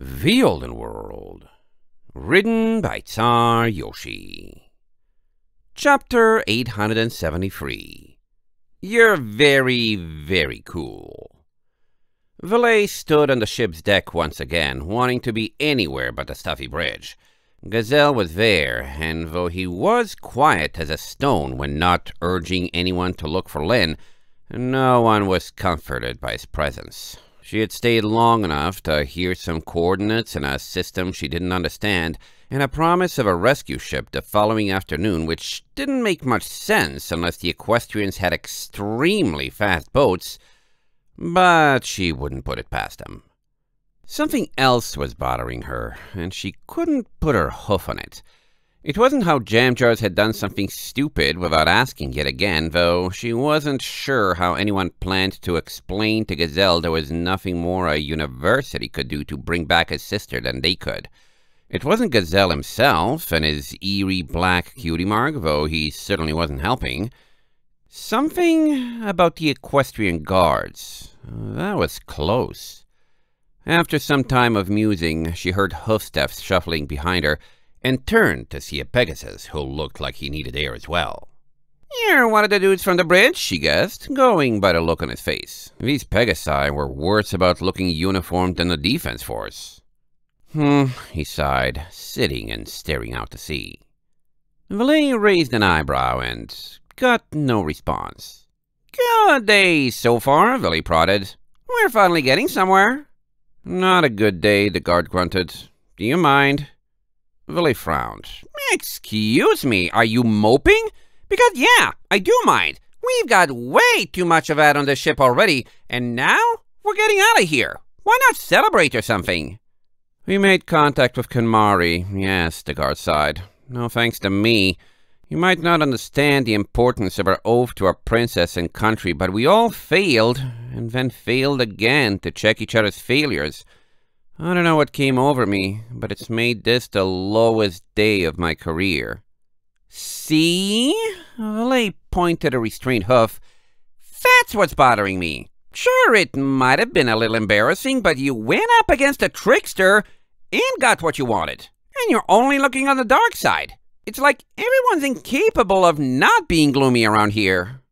The Olden World. Written by Czar Yoshi. Chapter 873. You're very, very cool. Valet stood on the ship's deck once again, wanting to be anywhere but the stuffy bridge. Gazelle was there, and though he was quiet as a stone when not urging anyone to look for Lin, no one was comforted by his presence. She had stayed long enough to hear some coordinates in a system she didn't understand, and a promise of a rescue ship the following afternoon, which didn't make much sense unless the equestrians had extremely fast boats, but she wouldn't put it past them. Something else was bothering her, and she couldn't put her hoof on it. It wasn't how Jamjars had done something stupid without asking yet again, though she wasn't sure how anyone planned to explain to Gazelle there was nothing more a university could do to bring back his sister than they could. It wasn't Gazelle himself and his eerie black cutie mark, though he certainly wasn't helping. Something about the equestrian guards. Uh, that was close. After some time of musing, she heard hoofsteps shuffling behind her, and turned to see a Pegasus who looked like he needed air as well. You're one of the dudes from the bridge, she guessed, going by the look on his face. These Pegasi were worse about looking uniformed than the defense force. Hmm, he sighed, sitting and staring out to sea. Valet raised an eyebrow and got no response. Good day so far, Valet prodded. We're finally getting somewhere. Not a good day, the guard grunted. Do you mind? Valet frowned. Excuse me, are you moping? Because, yeah, I do mind. We've got way too much of that on the ship already, and now we're getting out of here. Why not celebrate or something? We made contact with Kenmari, yes, the guard sighed. No thanks to me. You might not understand the importance of our oath to our princess and country, but we all failed, and then failed again to check each other's failures. I don't know what came over me, but it's made this the lowest day of my career. See? Valet pointed a restrained hoof. That's what's bothering me. Sure, it might have been a little embarrassing, but you went up against a trickster and got what you wanted. And you're only looking on the dark side. It's like everyone's incapable of not being gloomy around here.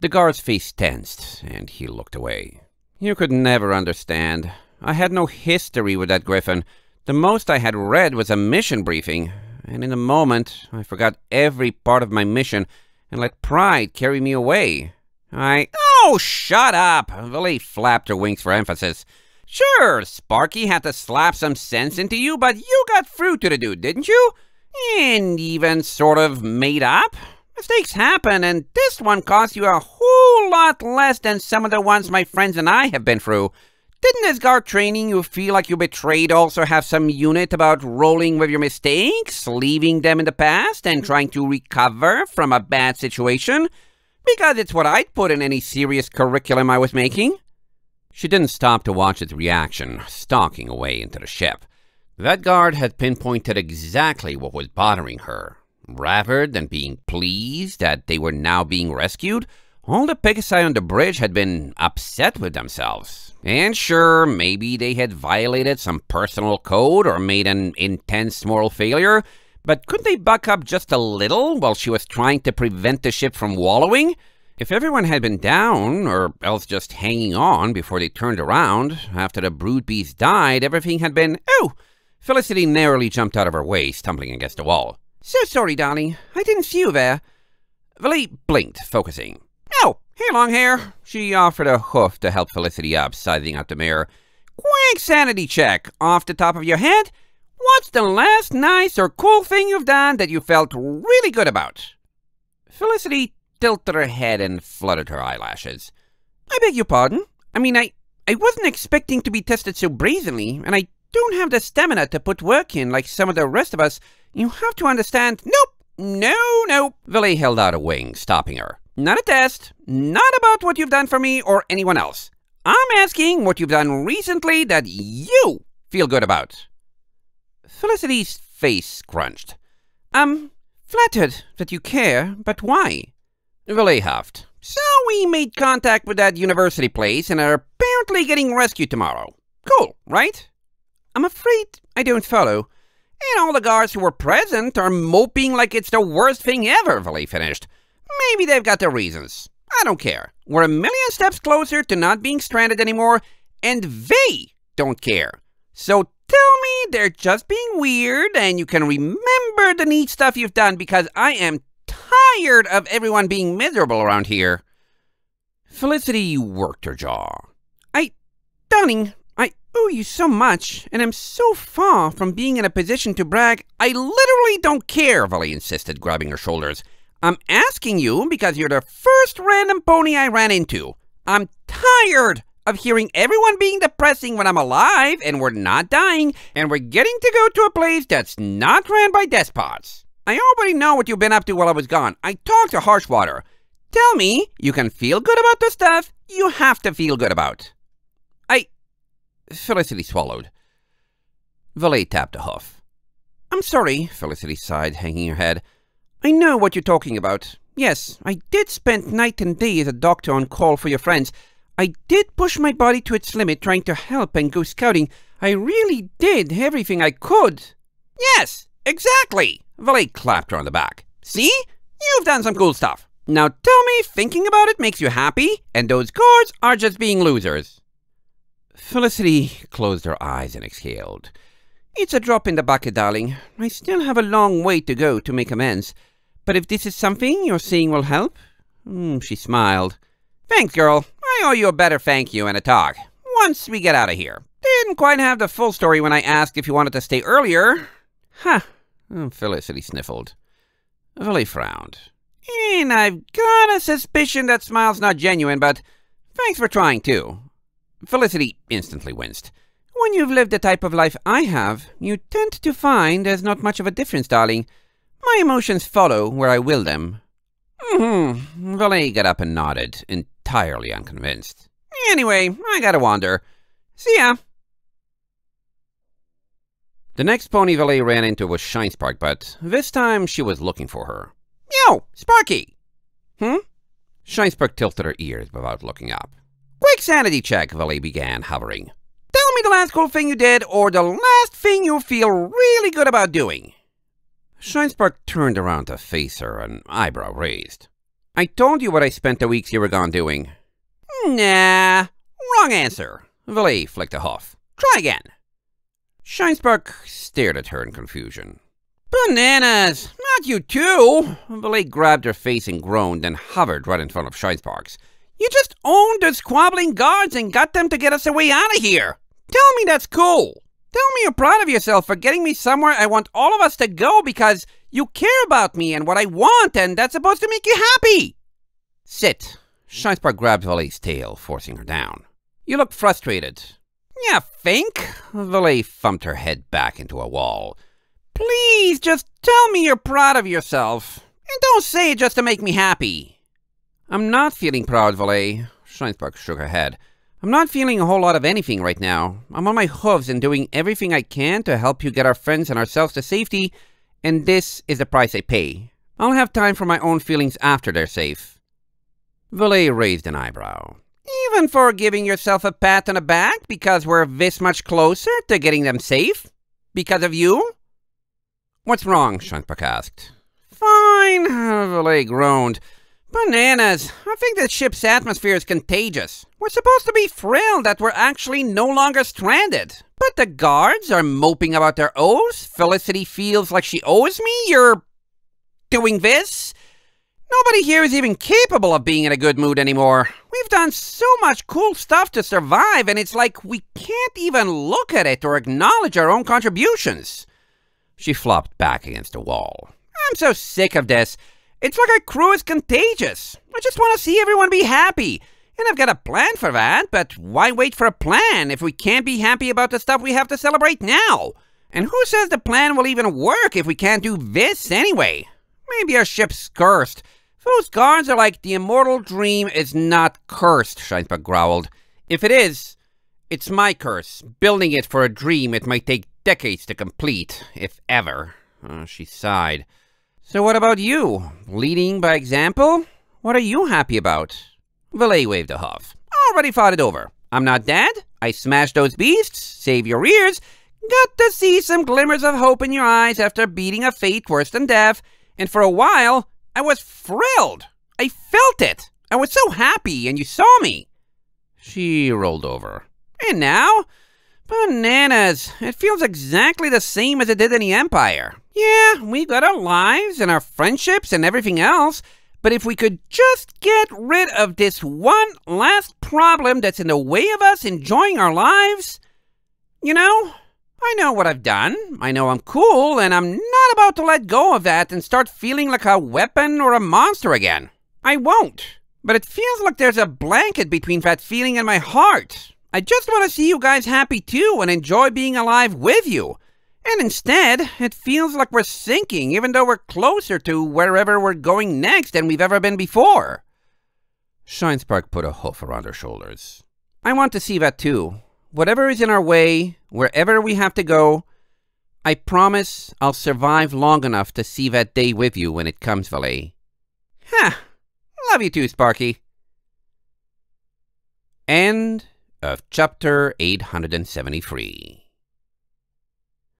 The guard's face tensed, and he looked away. You could never understand. I had no history with that griffin. The most I had read was a mission briefing, and in a moment I forgot every part of my mission and let pride carry me away. I... Oh, shut up! Valet flapped her wings for emphasis. Sure, Sparky had to slap some sense into you, but you got through to the dude, didn't you? And even sort of made up? Mistakes happen, and this one cost you a whole lot less than some of the ones my friends and I have been through. Didn't this guard training you feel like you betrayed also have some unit about rolling with your mistakes, leaving them in the past, and trying to recover from a bad situation? Because it's what I'd put in any serious curriculum I was making. She didn't stop to watch its reaction, stalking away into the ship. That guard had pinpointed exactly what was bothering her. Rather than being pleased that they were now being rescued, all the Pegasi on the bridge had been upset with themselves. And sure, maybe they had violated some personal code or made an intense moral failure, but couldn't they buck up just a little while she was trying to prevent the ship from wallowing? If everyone had been down, or else just hanging on before they turned around, after the brood beast died, everything had been, oh! Felicity narrowly jumped out of her way, stumbling against the wall. So sorry, darling. I didn't see you there. Valet blinked, focusing. Oh, hey, long hair. She offered a hoof to help Felicity up, sizing out the mirror. Quick sanity check. Off the top of your head, what's the last nice or cool thing you've done that you felt really good about? Felicity tilted her head and fluttered her eyelashes. I beg your pardon? I mean, I, I wasn't expecting to be tested so brazenly, and I don't have the stamina to put work in like some of the rest of us. You have to understand. Nope. No, no. Valet held out a wing, stopping her. Not a test. Not about what you've done for me or anyone else. I'm asking what you've done recently that you feel good about. Felicity's face crunched. I'm flattered that you care, but why? Valet huffed. So we made contact with that university place and are apparently getting rescued tomorrow. Cool, right? I'm afraid I don't follow. And all the guards who were present are moping like it's the worst thing ever, Valet finished. Maybe they've got their reasons. I don't care. We're a million steps closer to not being stranded anymore, and they don't care. So tell me they're just being weird and you can remember the neat stuff you've done because I am tired of everyone being miserable around here. Felicity worked her jaw. I, darling, I owe you so much, and I'm so far from being in a position to brag. I literally don't care, Valet insisted, grabbing her shoulders. I'm asking you because you're the first random pony I ran into. I'm tired of hearing everyone being depressing when I'm alive and we're not dying and we're getting to go to a place that's not ran by despots. I already know what you've been up to while I was gone. I talked to Harshwater. Tell me you can feel good about the stuff you have to feel good about. I... Felicity swallowed. Valet tapped a hoof. I'm sorry, Felicity sighed, hanging her head. I know what you're talking about. Yes, I did spend night and day as a doctor on call for your friends. I did push my body to its limit trying to help and go scouting. I really did everything I could. Yes, exactly. Valet clapped her on the back. See? You've done some cool stuff. Now tell me thinking about it makes you happy, and those guards are just being losers. Felicity closed her eyes and exhaled. It's a drop in the bucket, darling. I still have a long way to go to make amends. But if this is something you're seeing will help... Mm, she smiled. Thanks, girl. I owe you a better thank you and a talk. Once we get out of here. Didn't quite have the full story when I asked if you wanted to stay earlier. Huh. Oh, Felicity sniffled. Valet frowned. And I've got a suspicion that smile's not genuine, but thanks for trying, too. Felicity instantly winced. When you've lived the type of life I have, you tend to find there's not much of a difference, darling. My emotions follow where I will them. Mm-hmm. Valet got up and nodded, entirely unconvinced. Anyway, I gotta wander. See ya. The next pony Valet ran into was Shinespark, but this time she was looking for her. Yo, Sparky! Hmm? Shinespark tilted her ears without looking up. Quick sanity check, Valet began, hovering. Me the last cool thing you did, or the last thing you feel really good about doing. Shinespark turned around to face her, an eyebrow raised. I told you what I spent the weeks you were gone doing. Nah, wrong answer. Valet flicked a huff. Try again. Shinespark stared at her in confusion. Bananas! Not you too! Valet grabbed her face and groaned, and hovered right in front of Shinespark's. You just owned the squabbling guards and got them to get us away out of here! Tell me that's cool! Tell me you're proud of yourself for getting me somewhere I want all of us to go because you care about me and what I want, and that's supposed to make you happy! Sit. Shinespark grabbed Valet's tail, forcing her down. You look frustrated. Yeah, Fink. Valet thumped her head back into a wall. Please, just tell me you're proud of yourself. And don't say it just to make me happy. I'm not feeling proud, Valet. Shinespark shook her head. I'm not feeling a whole lot of anything right now. I'm on my hooves and doing everything I can to help you get our friends and ourselves to safety, and this is the price I pay. I'll have time for my own feelings after they're safe. Valet raised an eyebrow. Even for giving yourself a pat on the back because we're this much closer to getting them safe? Because of you? What's wrong? Shinespark asked. Fine, Valet groaned. Bananas. I think this ship's atmosphere is contagious. We're supposed to be thrilled that we're actually no longer stranded. But the guards are moping about their oaths. Felicity feels like she owes me. You're doing this? Nobody here is even capable of being in a good mood anymore. We've done so much cool stuff to survive, and it's like we can't even look at it or acknowledge our own contributions. She flopped back against the wall. I'm so sick of this. It's like our crew is contagious. I just want to see everyone be happy. And I've got a plan for that, but why wait for a plan if we can't be happy about the stuff we have to celebrate now? And who says the plan will even work if we can't do this anyway? Maybe our ship's cursed. Those guards are like the immortal dream is not cursed, Shinespark growled. If it is, it's my curse. Building it for a dream it might take decades to complete, if ever. Uh, she sighed. So what about you? Leading by example? What are you happy about? Valet waved a huff. Already thought it over. I'm not dead. I smashed those beasts. Save your ears. Got to see some glimmers of hope in your eyes after beating a fate worse than death, and for a while, I was thrilled. I felt it. I was so happy, and you saw me. She rolled over. And now? Bananas. It feels exactly the same as it did in the Empire. Yeah, we've got our lives and our friendships and everything else, but if we could just get rid of this one last problem that's in the way of us enjoying our lives, you know, I know what I've done. I know I'm cool, and I'm not about to let go of that and start feeling like a weapon or a monster again. I won't. But it feels like there's a blanket between that feeling and my heart. I just want to see you guys happy too and enjoy being alive with you. And instead, it feels like we're sinking even though we're closer to wherever we're going next than we've ever been before. Shinespark put a hoof around her shoulders. I want to see that too. Whatever is in our way, wherever we have to go, I promise I'll survive long enough to see that day with you when it comes, Valet. Ha! Huh. Love you too, Sparky. End of chapter 873.